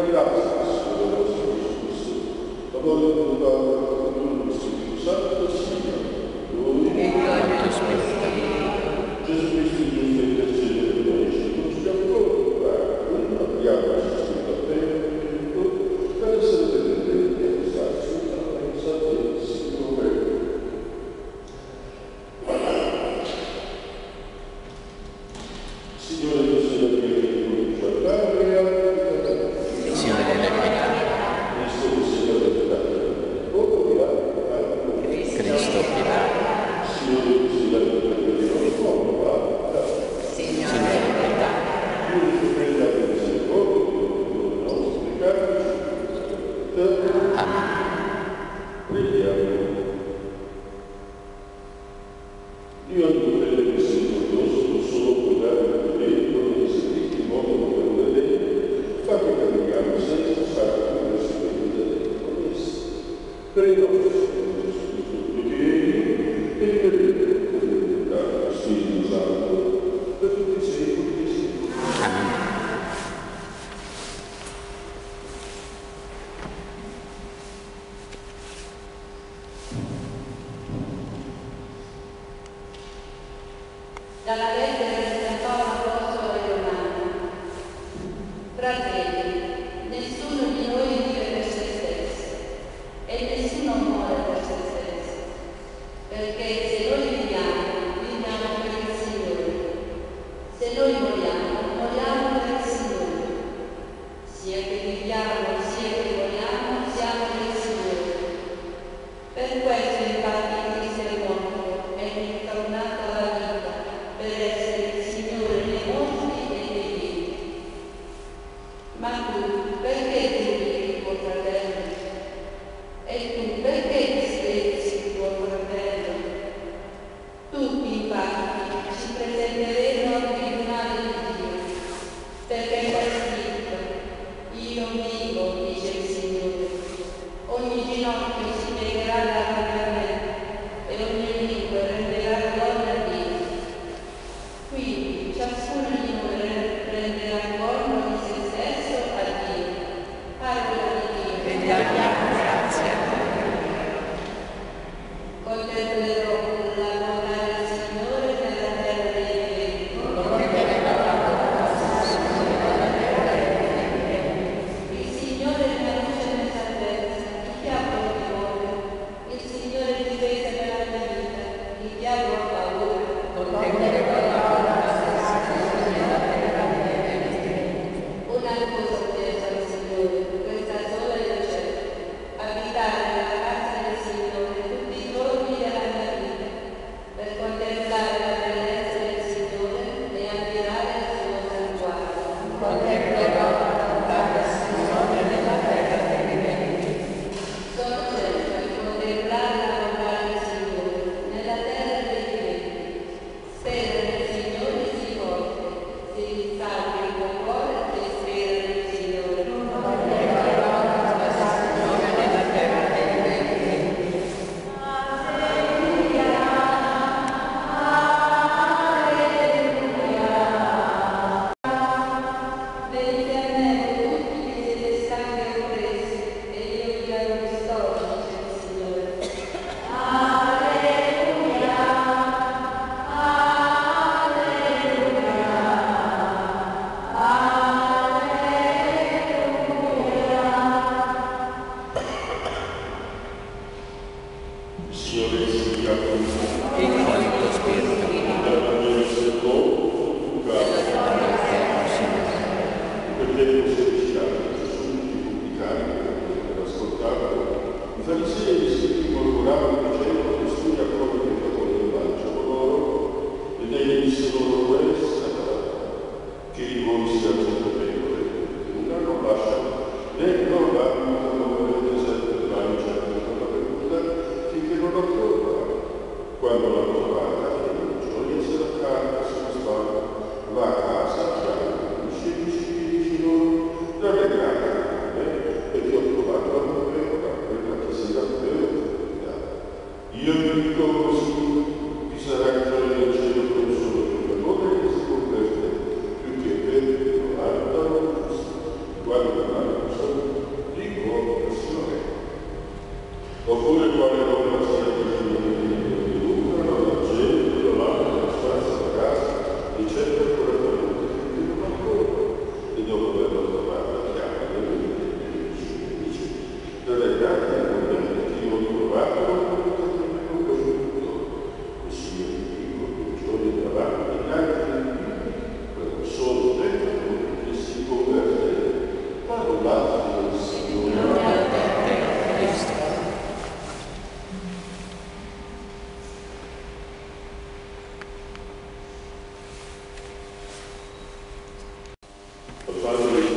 Lascia il altri, Cristo pietà, моему сердцу. quase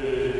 Per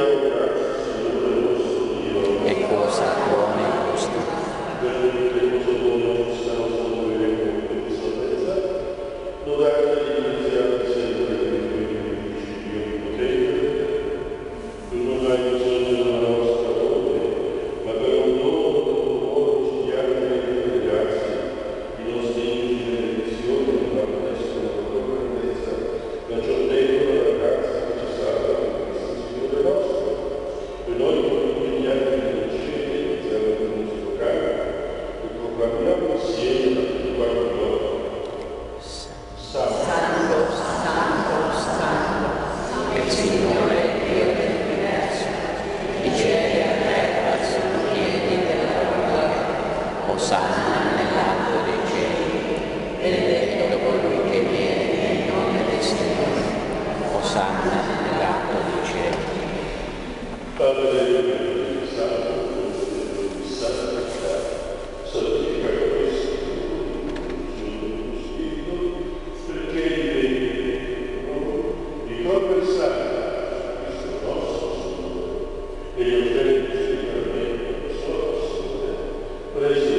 Signore Praise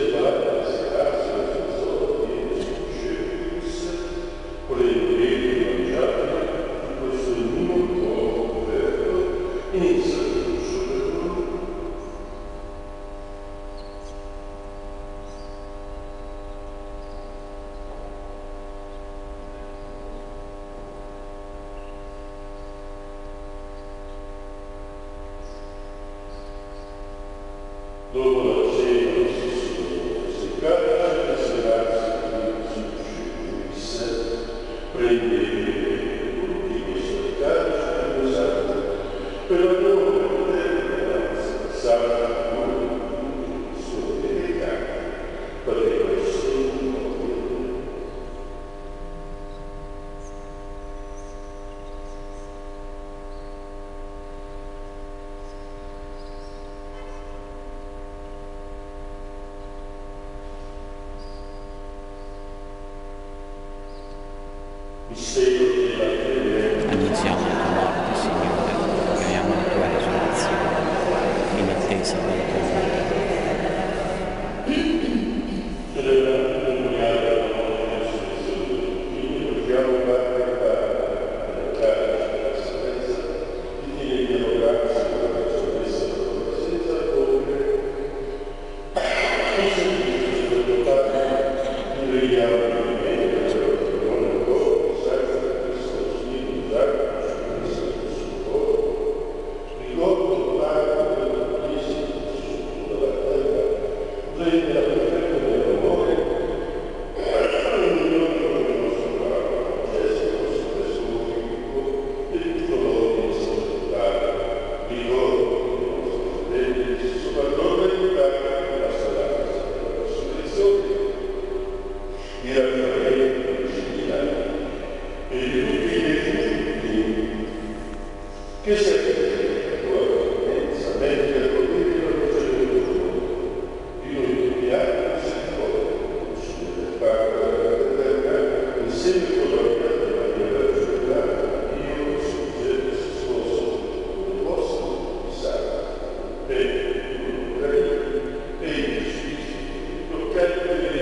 Annunziamo Gracias.